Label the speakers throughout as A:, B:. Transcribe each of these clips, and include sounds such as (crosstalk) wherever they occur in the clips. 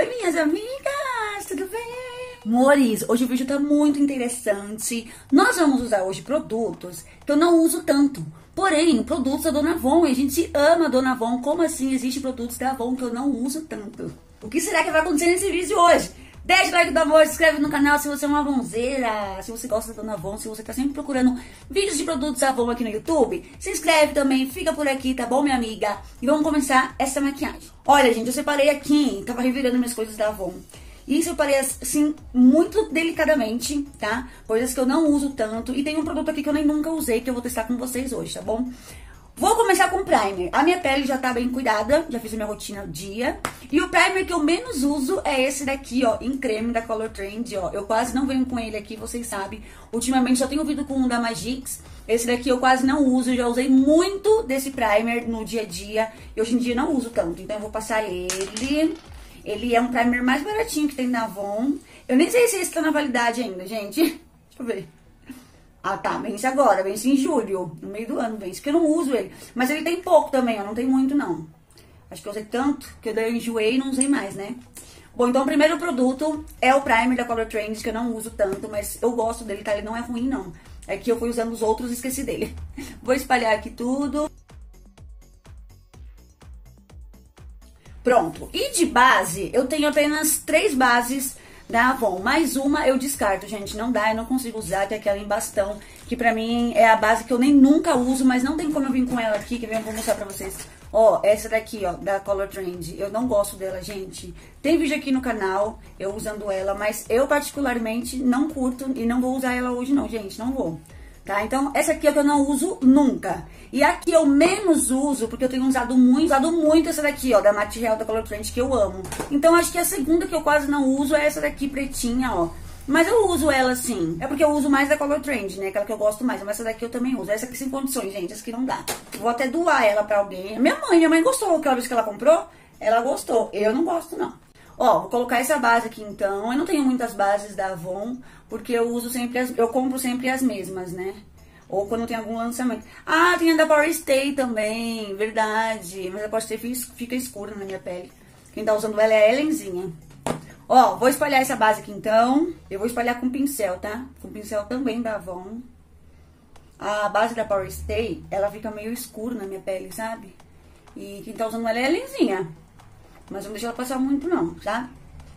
A: Oi, minhas amigas, tudo bem? Mores, hoje o vídeo tá muito interessante. Nós vamos usar hoje produtos que eu não uso tanto. Porém, produtos da Dona Avon, e a gente ama a Dona Avon. Como assim existe produtos da Avon que eu não uso tanto? O que será que vai acontecer nesse vídeo hoje? Deixa o like do amor, se inscreve no canal se você é uma Avonzeira, se você gosta da Avon, se você tá sempre procurando vídeos de produtos Avon aqui no YouTube, se inscreve também, fica por aqui, tá bom, minha amiga? E vamos começar essa maquiagem. Olha, gente, eu separei aqui, tava revirando minhas coisas da Avon. E separei assim, muito delicadamente, tá? Coisas que eu não uso tanto. E tem um produto aqui que eu nem nunca usei, que eu vou testar com vocês hoje, tá bom? Vou começar com primer. A minha pele já tá bem cuidada, já fiz a minha rotina dia. E o primer que eu menos uso é esse daqui, ó, em creme da Color Trend, ó. Eu quase não venho com ele aqui, vocês sabem. Ultimamente só tenho vindo com um da Magix. Esse daqui eu quase não uso, eu já usei muito desse primer no dia a dia. E hoje em dia não uso tanto, então eu vou passar ele. Ele é um primer mais baratinho que tem na Avon. Eu nem sei se esse tá na validade ainda, gente. (laughs) Deixa eu ver. Ah, tá, vence agora, vence em julho, no meio do ano vence, porque eu não uso ele. Mas ele tem pouco também, ó, não tem muito não. Acho que eu usei tanto que eu enjoei e não usei mais, né? Bom, então o primeiro produto é o primer da Color Trends, que eu não uso tanto, mas eu gosto dele, tá? Ele não é ruim, não. É que eu fui usando os outros e esqueci dele. (laughs) Vou espalhar aqui tudo. Pronto. E de base, eu tenho apenas três bases da Avon. Mais uma eu descarto, gente. Não dá, eu não consigo usar, que é aquela em bastão, que pra mim é a base que eu nem nunca uso, mas não tem como eu vir com ela aqui, que eu vou mostrar pra vocês. Ó, essa daqui, ó, da Color Trend. Eu não gosto dela, gente. Tem vídeo aqui no canal, eu usando ela, mas eu particularmente não curto e não vou usar ela hoje não, gente. Não vou tá? Então, essa aqui é que eu não uso nunca. E aqui eu menos uso, porque eu tenho usado muito, usado muito essa daqui, ó, da Matte Real da Color Trend, que eu amo. Então, acho que a segunda que eu quase não uso é essa daqui pretinha, ó. Mas eu uso ela sim. É porque eu uso mais da Color Trend, né? Aquela que eu gosto mais. Mas essa daqui eu também uso. Essa aqui sem condições, gente. Essa aqui não dá. Vou até doar ela pra alguém. Minha mãe, minha mãe gostou. Aquela vez que ela comprou, ela gostou. Eu não gosto, não. Ó, vou colocar essa base aqui então. Eu não tenho muitas bases da Avon, porque eu uso sempre as... Eu compro sempre as mesmas, né? Ou quando tem algum lançamento. Ah, tem a da Power Stay também, verdade. Mas a Power Stay fica escura na minha pele. Quem tá usando ela é a. Ó, vou espalhar essa base aqui então. Eu vou espalhar com pincel, tá? Com pincel também da Avon. A base da Power Stay, ela fica meio escura na minha pele, sabe? E quem tá usando ela é a. Mas não deixa ela passar muito não, tá?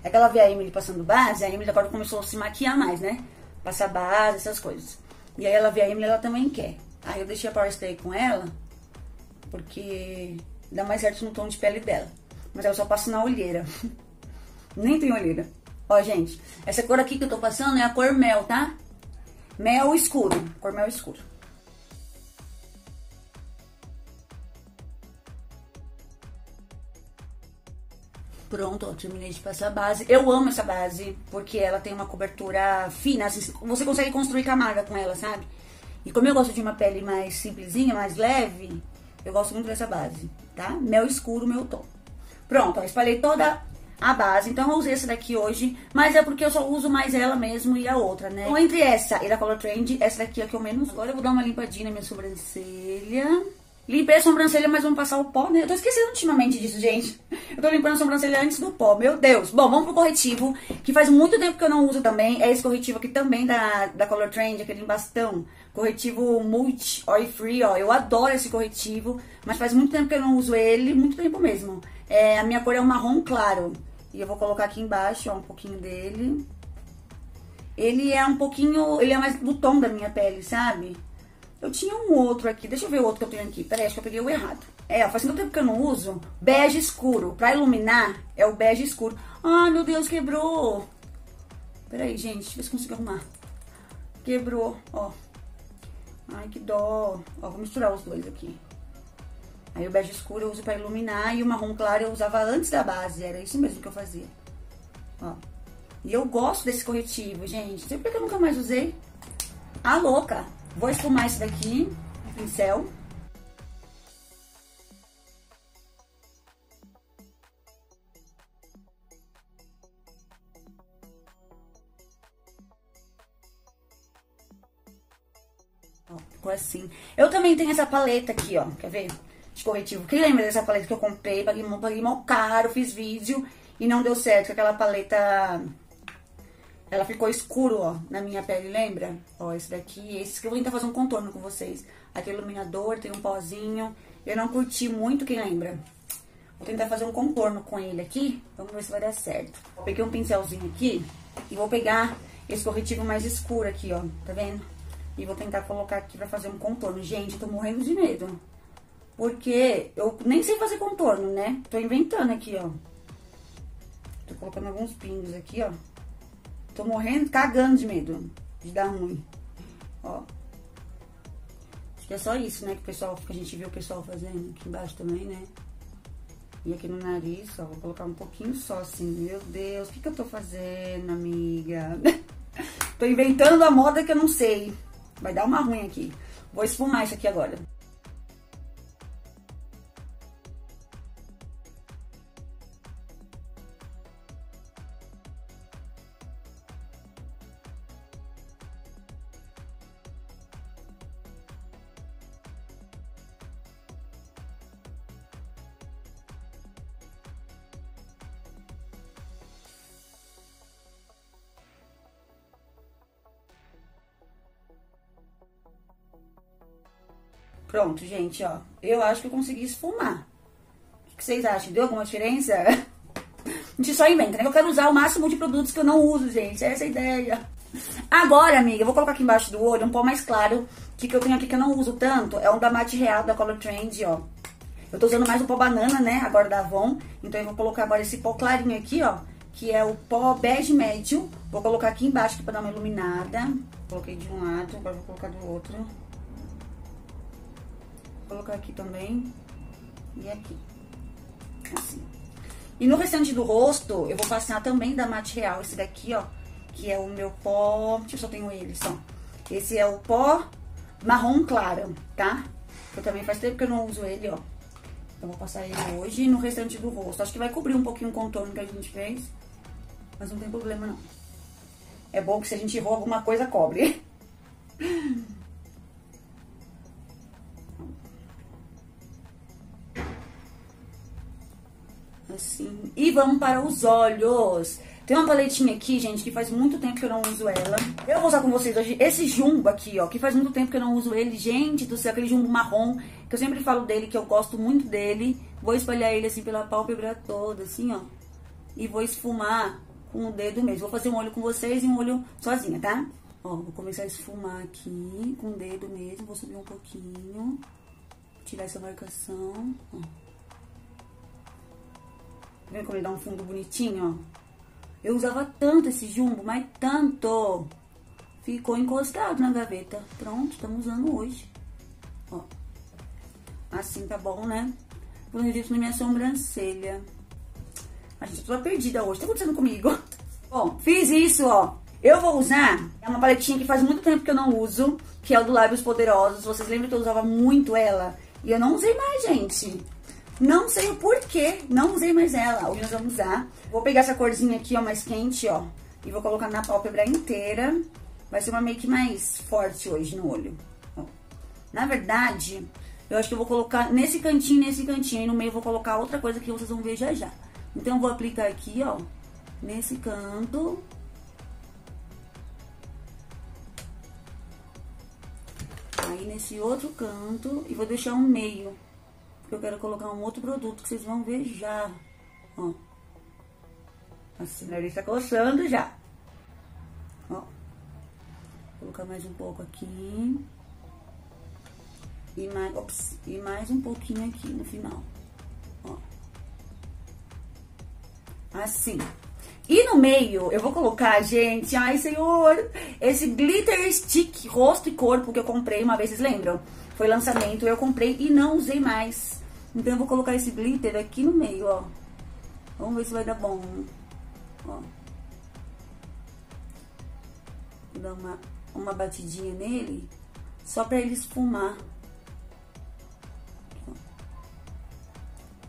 A: É que ela vê a Emily passando base, a Emily agora começou a se maquiar mais, né? Passar base, essas coisas. E aí ela vê a Emily, ela também quer. Aí eu deixei a Power Stay com ela, porque dá mais certo no tom de pele dela. Mas eu só passo na olheira. (laughs) Nem tem olheira. Ó, gente, essa cor aqui que eu tô passando é a cor mel, tá? Mel escuro, cor mel escuro. Pronto, ó, terminei de passar a base. Eu amo essa base, porque ela tem uma cobertura fina, assim, você consegue construir camada com ela, sabe? E como eu gosto de uma pele mais simplesinha, mais leve, eu gosto muito dessa base, tá? Mel escuro, meu tom. Pronto, ó, espalhei toda a base, então eu usei essa daqui hoje, mas é porque eu só uso mais ela mesmo e a outra, né? Então, entre essa e da Color Trend, essa daqui é a que eu menos... Agora eu vou dar uma limpadinha na minha sobrancelha. Limpei a sobrancelha, mas vamos passar o pó, né? Eu tô esquecendo ultimamente disso, gente. Eu tô limpando a sobrancelha antes do pó, meu Deus. Bom, vamos pro corretivo, que faz muito tempo que eu não uso também. É esse corretivo aqui também da, da Color Trend, aquele bastão. Corretivo Multi Oil Free, ó. Eu adoro esse corretivo, mas faz muito tempo que eu não uso ele, muito tempo mesmo. É, a minha cor é um marrom claro. E eu vou colocar aqui embaixo, ó, um pouquinho dele. Ele é um pouquinho, ele é mais do tom da minha pele, sabe? Eu tinha um outro aqui, deixa eu ver o outro que eu tenho aqui. Peraí, acho que eu peguei o errado. É, faz tanto tempo que eu não uso. Bege escuro. Pra iluminar, é o bege escuro. Ai, meu Deus, quebrou. Peraí, gente, deixa eu ver se consigo arrumar. Quebrou, ó. Ai, que dó. Ó, vou misturar os dois aqui. Aí o bege escuro eu uso pra iluminar e o marrom claro eu usava antes da base. Era isso mesmo que eu fazia. Ó. E eu gosto desse corretivo, gente. Não sei porque eu nunca mais usei. A louca. Vou esfumar isso daqui, pincel. Ó, ficou assim. Eu também tenho essa paleta aqui, ó, quer ver? De corretivo. Quem lembra dessa paleta que eu comprei? Paguei, paguei mal caro, fiz vídeo. e não deu certo, aquela paleta... Ela ficou escuro, ó, na minha pele, lembra? Ó, esse daqui, esse que eu vou tentar fazer um contorno com vocês. Aqui é iluminador, tem um pozinho. Eu não curti muito, quem lembra? Vou tentar fazer um contorno com ele aqui. Vamos ver se vai dar certo. Peguei um pincelzinho aqui e vou pegar esse corretivo mais escuro aqui, ó. Tá vendo? E vou tentar colocar aqui pra fazer um contorno. Gente, eu tô morrendo de medo. Porque eu nem sei fazer contorno, né? Tô inventando aqui, ó. Tô colocando alguns pingos aqui, ó. Tô morrendo, cagando de medo de dar ruim. Ó. Acho que é só isso, né? Que o pessoal, que a gente viu o pessoal fazendo aqui embaixo também, né? E aqui no nariz, ó, vou colocar um pouquinho só, assim. Meu Deus, o que que eu tô fazendo, amiga? (laughs) tô inventando a moda que eu não sei. Vai dar uma ruim aqui. Vou esfumar isso aqui agora. Pronto, gente, ó. Eu acho que eu consegui esfumar. O que vocês acham? Deu alguma diferença? (laughs) A gente só inventa, né? Eu quero usar o máximo de produtos que eu não uso, gente. Essa é a ideia. Agora, amiga, eu vou colocar aqui embaixo do olho um pó mais claro. Que que eu tenho aqui que eu não uso tanto é um da Mate Real, da Color Trend, ó. Eu tô usando mais o pó banana, né? Agora da Avon. Então eu vou colocar agora esse pó clarinho aqui, ó. Que é o pó bege médio. Vou colocar aqui embaixo aqui pra dar uma iluminada. Coloquei de um lado, agora vou colocar do outro colocar aqui também. E aqui. Assim. E no restante do rosto, eu vou passar também da Mate Real, esse daqui, ó. Que é o meu pó... Deixa eu só tenho ele, só. Esse é o pó marrom claro, tá? Eu também faz tempo que eu não uso ele, ó. Então, vou passar ele hoje no restante do rosto. Acho que vai cobrir um pouquinho o contorno que a gente fez. Mas não tem problema, não. É bom que se a gente errou alguma coisa, cobre. (laughs) vamos para os olhos. Tem uma paletinha aqui, gente, que faz muito tempo que eu não uso ela. Eu vou usar com vocês hoje esse jumbo aqui, ó, que faz muito tempo que eu não uso ele. Gente do céu, aquele jumbo marrom, que eu sempre falo dele, que eu gosto muito dele. Vou espalhar ele assim pela pálpebra toda, assim, ó. E vou esfumar com o dedo mesmo. Vou fazer um olho com vocês e um olho sozinha, tá? Ó, vou começar a esfumar aqui com o dedo mesmo. Vou subir um pouquinho. Tirar essa marcação, ó. Vendo como ele dá um fundo bonitinho, ó? Eu usava tanto esse jumbo, mas tanto. Ficou encostado na gaveta. Pronto, estamos usando hoje. Ó. Assim tá bom, né? Vou isso na minha sobrancelha. A gente tá perdida hoje. Tá acontecendo comigo? (laughs) Bom, fiz isso, ó. Eu vou usar, é uma paletinha que faz muito tempo que eu não uso, que é o do Lábios Poderosos. Vocês lembram que eu usava muito ela? E eu não usei mais, gente. Não sei o porquê, não usei mais ela. Hoje nós vamos usar. Vou pegar essa corzinha aqui, ó, mais quente, ó. E vou colocar na pálpebra inteira. Vai ser uma make mais forte hoje no olho. Ó. Na verdade, eu acho que eu vou colocar nesse cantinho, nesse cantinho. E no meio eu vou colocar outra coisa que vocês vão ver já já. Então, eu vou aplicar aqui, ó, nesse canto. Aí, nesse outro canto. E vou deixar um meio eu quero colocar um outro produto que vocês vão ver já. Ó. Assim, o nariz tá coçando já. Ó. Vou colocar mais um pouco aqui. E mais, ops, e mais um pouquinho aqui no final. Ó. Assim. E no meio, eu vou colocar, gente, ai, senhor, esse glitter stick rosto e corpo que eu comprei uma vez, vocês lembram? Foi lançamento, eu comprei e não usei mais. Então, eu vou colocar esse glitter aqui no meio, ó. Vamos ver se vai dar bom. Ó. Vou dar uma, uma batidinha nele, só pra ele esfumar.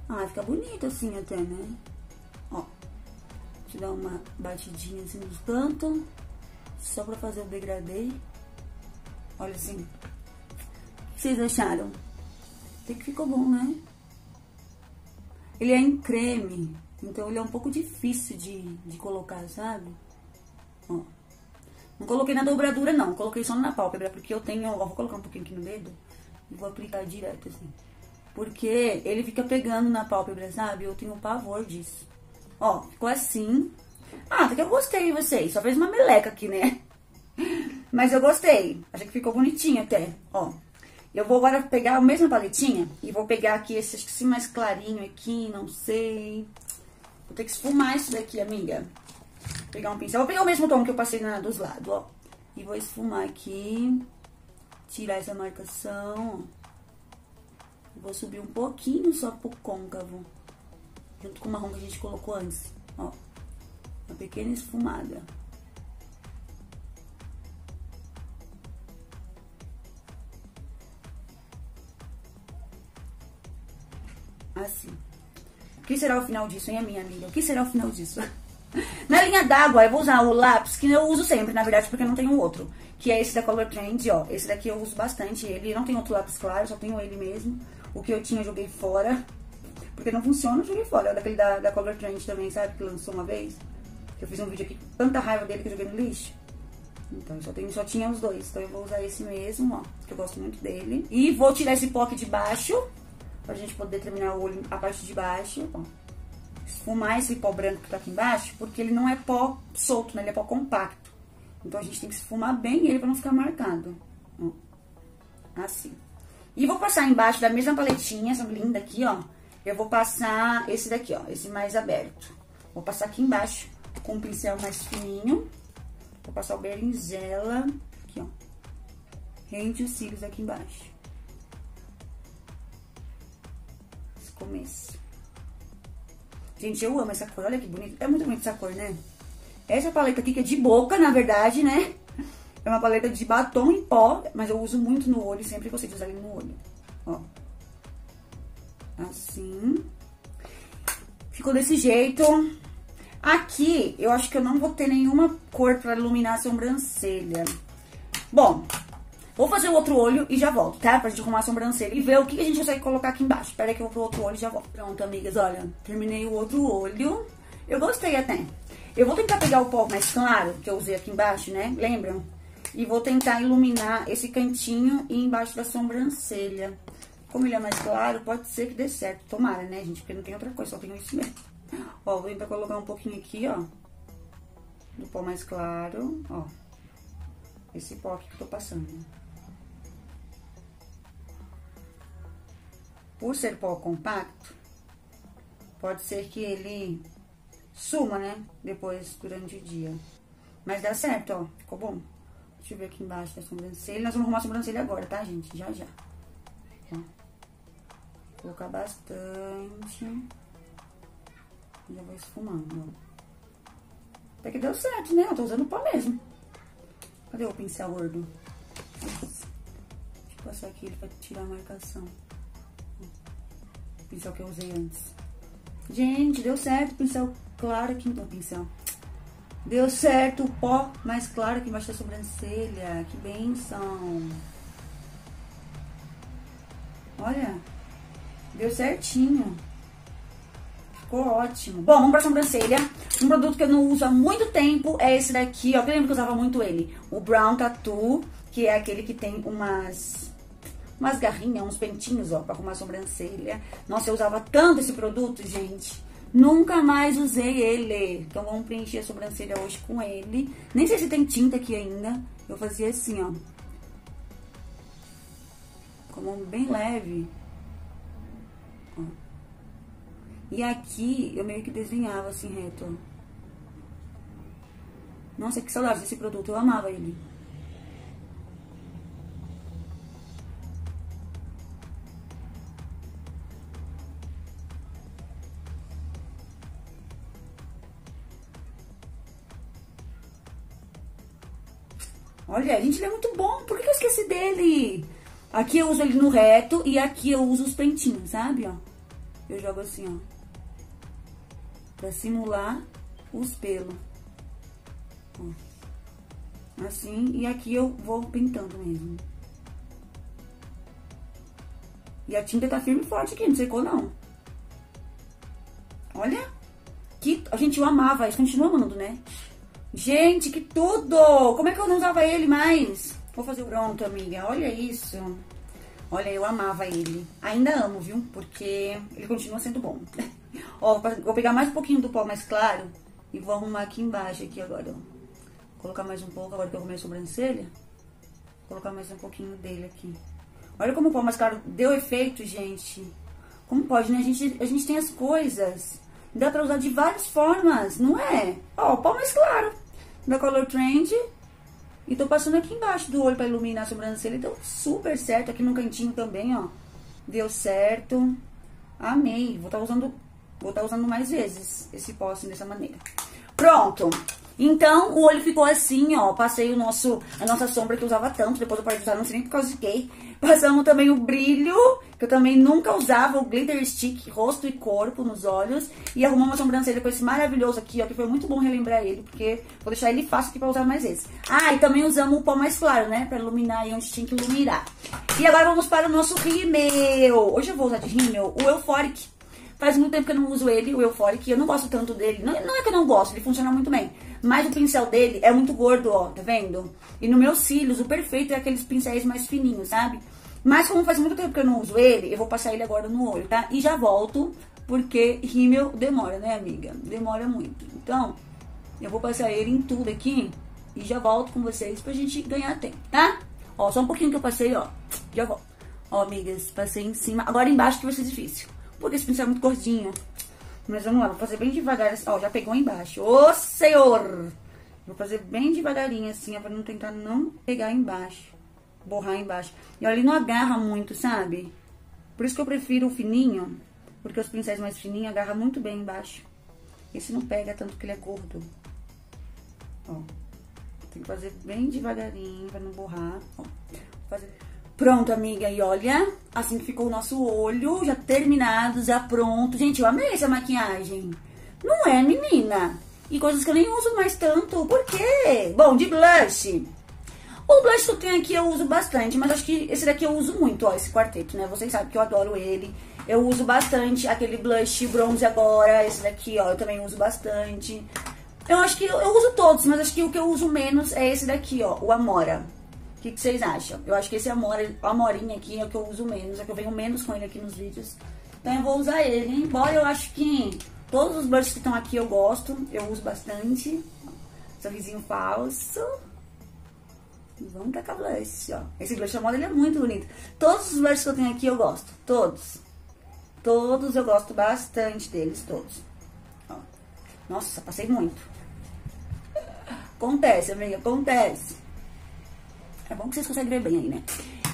A: Ah, fica bonito assim até, né? Ó. Deixa eu dar uma batidinha assim nos cantos, só pra fazer o degradê. Olha assim. O que vocês acharam? Até que ficou bom, né? Ele é em creme. Então ele é um pouco difícil de, de colocar, sabe? Ó. Não coloquei na dobradura, não. Coloquei só na pálpebra, porque eu tenho... Ó, vou colocar um pouquinho aqui no dedo e vou aplicar direto, assim. Porque ele fica pegando na pálpebra, sabe? Eu tenho pavor disso. Ó, ficou assim. Ah, até que eu gostei vocês. Só fez uma meleca aqui, né? (laughs) Mas eu gostei. Achei que ficou bonitinho até, ó. Eu vou agora pegar a mesma paletinha e vou pegar aqui esse, acho que esse mais clarinho aqui, não sei. Vou ter que esfumar isso daqui, amiga. Vou pegar um pincel. Vou pegar o mesmo tom que eu passei na, dos lados, ó. E vou esfumar aqui. Tirar essa marcação, ó. Vou subir um pouquinho só pro côncavo. Junto com o marrom que a gente colocou antes, ó. Uma pequena esfumada. Assim. O que será o final disso, hein, minha amiga? O que será o final disso? (laughs) Na linha d'água, eu vou usar o lápis, que eu uso sempre, na verdade, porque eu não tenho outro. Que é esse da Color Trend, ó. Esse daqui eu uso bastante ele. Não tem outro lápis claro, só tenho ele mesmo. O que eu tinha, eu joguei fora. Porque não funciona, eu joguei fora. É daquele da, da Color Trend também, sabe? Que lançou uma vez. Eu fiz um vídeo aqui tanta raiva dele que eu joguei no lixo. Então, eu só, tenho, só tinha os dois. Então, eu vou usar esse mesmo, ó. Que eu gosto muito dele. E vou tirar esse pó aqui de baixo. Pra gente poder terminar o olho, a parte de baixo, ó. Esfumar esse pó branco que tá aqui embaixo, porque ele não é pó solto, né? Ele é pó compacto. Então, a gente tem que esfumar bem ele pra não ficar marcado. Ó. Assim. E vou passar embaixo da mesma paletinha, essa linda aqui, ó. Eu vou passar esse daqui, ó, esse mais aberto. Vou passar aqui embaixo com um pincel mais fininho. Vou passar o berinjela, aqui, ó. Rende os cílios aqui embaixo. Começo. Gente, eu amo essa cor, olha que bonito. É muito bonita essa cor, né? Essa paleta aqui, que é de boca, na verdade, né? É uma paleta de batom em pó, mas eu uso muito no olho, sempre gostei de usar ele no olho. Ó. Assim. Ficou desse jeito. Aqui, eu acho que eu não vou ter nenhuma cor pra iluminar a sobrancelha. Bom, vou fazer o outro olho e já volto, tá? Pra gente arrumar a sobrancelha e ver o que a gente consegue colocar aqui embaixo. Espera que eu vou pro outro olho e já volto. Pronto, amigas, olha, terminei o outro olho. Eu gostei até. Eu vou tentar pegar o pó mais claro que eu usei aqui embaixo, né? Lembram? E vou tentar iluminar esse cantinho e embaixo da sobrancelha. Como ele é mais claro, pode ser que dê certo. Tomara, né, gente? Porque não tem outra coisa, só tenho isso mesmo. Ó, vou tentar colocar um pouquinho aqui, ó. Do pó mais claro, ó. Esse pó aqui que eu tô passando. Por ser pó compacto, pode ser que ele suma, né? Depois, durante o dia. Mas dá certo, ó. Ficou bom? Deixa eu ver aqui embaixo da sobrancelha. Nós vamos arrumar a sobrancelha agora, tá, gente? Já, já. Ó. Colocar bastante. Já vou esfumando, ó. Até que deu certo, né? Eu tô usando pó mesmo. Cadê o pincel gordo? Deixa eu passar aqui pra tirar a marcação. O pincel que eu usei antes. Gente, deu certo. Pincel claro aqui. Não, pincel. Deu certo o pó mais claro aqui embaixo da sobrancelha. Que benção. Olha. Deu certinho. Ficou ótimo. Bom, vamos pra sobrancelha. Um produto que eu não uso há muito tempo é esse daqui, ó. Eu lembro que eu usava muito ele. O Brown Tattoo, que é aquele que tem umas... Umas garrinhas, uns pentinhos, ó, pra arrumar a sobrancelha. Nossa, eu usava tanto esse produto, gente. Nunca mais usei ele. Então, vamos preencher a sobrancelha hoje com ele. Nem sei se tem tinta aqui ainda. Eu fazia assim, ó. Como bem leve. Ó. E aqui, eu meio que desenhava assim, reto, Nossa, que saudade desse produto. Eu amava ele. Olha, gente, ele é muito bom. Por que eu esqueci dele? Aqui eu uso ele no reto e aqui eu uso os pentinhos, sabe, ó? Eu jogo assim, ó. Pra simular os pelos. Ó. Assim, e aqui eu vou pintando mesmo. E a tinta tá firme e forte aqui, não secou não. Olha. Que, gente, eu amava isso, continua amando, né? Gente, que tudo! Como é que eu não usava ele mais? Vou fazer pronto, amiga. Olha isso. Olha, eu amava ele. Ainda amo, viu? Porque ele continua sendo bom. (laughs) ó, vou pegar mais um pouquinho do pó mais claro e vou arrumar aqui embaixo, aqui agora, ó. Colocar mais um pouco, agora que eu arrumei a sobrancelha. Colocar mais um pouquinho dele aqui. Olha como o pó mais claro deu efeito, gente. Como pode, né? A gente, a gente tem as coisas. Dá pra usar de várias formas, não é? Ó, o pó mais claro. Da Color Trend. E tô passando aqui embaixo do olho pra iluminar a sobrancelha. Deu super certo. Aqui no cantinho também, ó. Deu certo. Amei. Vou estar tá usando, vou tá usando mais vezes esse assim, dessa maneira. Pronto. Então, o olho ficou assim, ó. Passei o nosso, a nossa sombra que eu usava tanto. Depois eu parei de usar, não sei nem por causa de quê. Passamos também o brilho, que eu também nunca usava, o glitter stick, rosto e corpo nos olhos. E arrumamos uma sobrancelha com esse maravilhoso aqui, ó, que foi muito bom relembrar ele, porque vou deixar ele fácil aqui pra usar mais vezes. Ah, e também usamos o pó mais claro, né, pra iluminar aí onde tinha que iluminar. E agora vamos para o nosso rímel. Hoje eu vou usar de rímel o Euphoric. Faz muito tempo que eu não uso ele, o Euphoric, eu não gosto tanto dele. Não, não é que eu não gosto, ele funciona muito bem. Mas o pincel dele é muito gordo, ó, tá vendo? E no meus cílios, o perfeito é aqueles pincéis mais fininhos, sabe? Mas como faz muito tempo que eu não uso ele, eu vou passar ele agora no olho, tá? E já volto, porque rímel demora, né, amiga? Demora muito. Então, eu vou passar ele em tudo aqui e já volto com vocês pra gente ganhar tempo, tá? Ó, só um pouquinho que eu passei, ó. Já volto. Ó, amigas, passei em cima. Agora embaixo que vai ser difícil. Porque esse pincel é muito gordinho. Mas vamos lá, vou fazer bem devagar. Assim. Ó, já pegou embaixo. Ô, senhor! Vou fazer bem devagarinho assim, ó, pra não tentar não pegar embaixo borrar embaixo. E olha, ele não agarra muito, sabe? Por isso que eu prefiro o fininho, porque os pincéis mais fininhos agarram muito bem embaixo. Esse não pega tanto que ele é gordo. Ó, tem que fazer bem devagarinho pra não borrar. Ó, fazer... Pronto, amiga, e olha, assim que ficou o nosso olho, já terminado, já pronto. Gente, eu amei essa maquiagem. Não é, menina? E coisas que eu nem uso mais tanto. Por quê? Bom, de blush. O blush que eu tenho aqui eu uso bastante, mas acho que esse daqui eu uso muito, ó, esse quarteto, né? Vocês sabem que eu adoro ele. Eu uso bastante aquele blush bronze agora, esse daqui, ó, eu também uso bastante. Eu acho que eu, eu uso todos, mas acho que o que eu uso menos é esse daqui, ó, o Amora. O que, que vocês acham? Eu acho que esse Amora, Amorinha aqui é o que eu uso menos, é que eu venho menos com ele aqui nos vídeos. Então eu vou usar ele, embora eu acho que todos os blushes que estão aqui eu gosto, eu uso bastante. Sorrisinho falso. Vamos tacar blush, ó. Esse blush moda ele é muito bonito. Todos os blushes que eu tenho aqui eu gosto. Todos. Todos eu gosto bastante deles, todos. Ó. Nossa, passei muito. Acontece, amiga, acontece. É bom que vocês conseguem ver bem aí, né?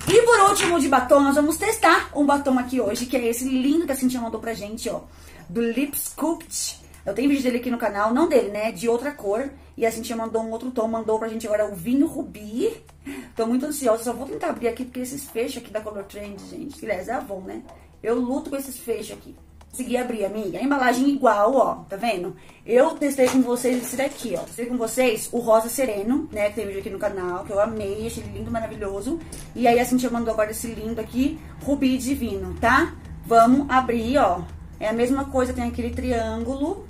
A: E por último, de batom, nós vamos testar um batom aqui hoje, que é esse lindo que a Cintia mandou pra gente, ó. Do Lips Cooked eu tenho vídeo dele aqui no canal, não dele, né? De outra cor. E a Cintia mandou um outro tom, mandou pra gente agora o vinho rubi. Tô muito ansiosa, só vou tentar abrir aqui, porque esses fechos aqui da Color Trend, gente, aliás, é Avon, né? Eu luto com esses fechos aqui. Consegui abrir, amiga. A embalagem igual, ó, tá vendo? Eu testei com vocês esse daqui, ó. Testei com vocês o rosa sereno, né? Que tem vídeo aqui no canal, que eu amei, achei lindo, maravilhoso. E aí a Cintia mandou agora esse lindo aqui, rubi divino, tá? Vamos abrir, ó. É a mesma coisa, tem aquele triângulo,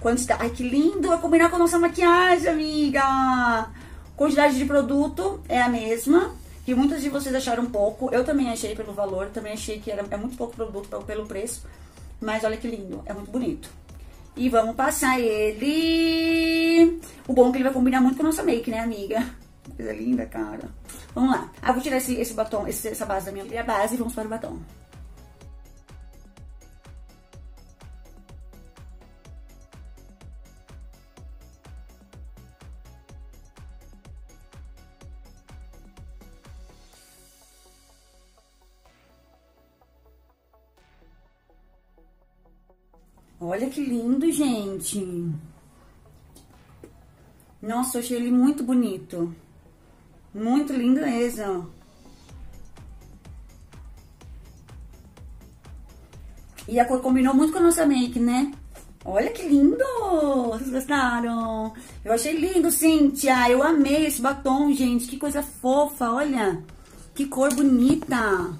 A: Quantidade. Ai, que lindo! Vai combinar com a nossa maquiagem, amiga! Quantidade de produto é a mesma. Que muitas de vocês acharam pouco. Eu também achei pelo valor. Também achei que era, é muito pouco produto pelo preço. Mas olha que lindo. É muito bonito. E vamos passar ele. O bom é que ele vai combinar muito com a nossa make, né, amiga? Coisa linda, cara. Vamos lá. Ah, vou tirar esse, esse batom, esse, essa base da minha base e vamos para o batom. Olha que lindo, gente. Nossa, achei ele muito bonito. Muito lindo mesmo. E a cor combinou muito com a nossa make, né? Olha que lindo! Vocês gostaram? Eu achei lindo, Cíntia. Eu amei esse batom, gente. Que coisa fofa, olha. Que cor bonita.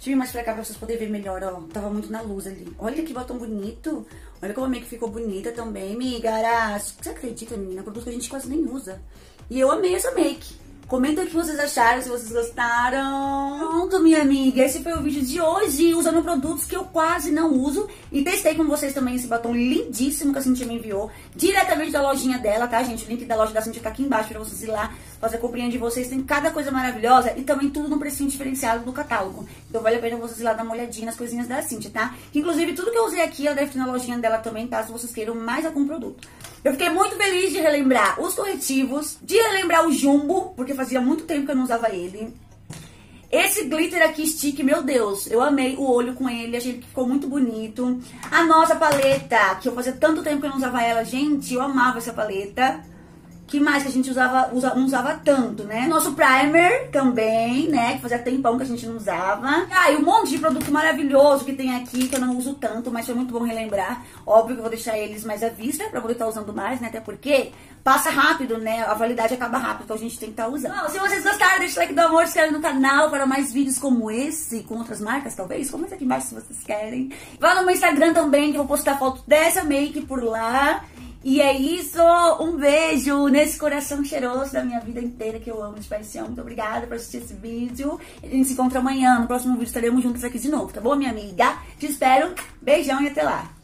A: Deixa eu mais pra vocês poderem ver melhor, ó. Tava muito na luz ali. Olha que batom bonito. Olha como a make ficou bonita também, amiga. Você acredita, menina? Produto que a gente quase nem usa. E eu amei essa make. Comenta o que vocês acharam, se vocês gostaram. Pronto, minha amiga, esse foi o vídeo de hoje, usando produtos que eu quase não uso. E testei com vocês também esse batom lindíssimo que a Cintia me enviou, diretamente da lojinha dela, tá, gente? O link da loja da Cintia tá aqui embaixo pra vocês ir lá fazer a comprinha de vocês. Tem cada coisa maravilhosa e também tudo num precinho diferenciado do catálogo. Então vale a pena vocês ir lá dar uma olhadinha nas coisinhas da Cintia, tá? Inclusive, tudo que eu usei aqui, ela deve ter na lojinha dela também, tá? Se vocês queiram mais algum produto. Eu fiquei muito feliz de relembrar os corretivos, de relembrar o Jumbo, porque fazia muito tempo que eu não usava ele. Esse glitter aqui, stick, meu Deus, eu amei o olho com ele, achei que ficou muito bonito. A nossa paleta, que eu fazia tanto tempo que eu não usava ela, gente, eu amava essa paleta que mais que a gente usava, usa, não usava tanto, né? Nosso primer também, né? Que fazia tempão que a gente não usava. Ah, e um monte de produto maravilhoso que tem aqui, que eu não uso tanto, mas foi muito bom relembrar. Óbvio que eu vou deixar eles mais à vista pra poder estar usando mais, né? Até porque passa rápido, né? A validade acaba rápido, então a gente tem que estar usando. Bom, se vocês gostaram, deixa o like do amor, se inscreve no canal para mais vídeos como esse, com outras marcas, talvez. Comenta aqui embaixo se vocês querem. Vá no meu Instagram também, que eu vou postar foto dessa make por lá. E é isso, um beijo nesse coração cheiroso da minha vida inteira que eu amo de paixão. Muito obrigada por assistir esse vídeo. A gente se encontra amanhã. No próximo vídeo estaremos juntos aqui de novo, tá bom, minha amiga? Te espero. Beijão e até lá.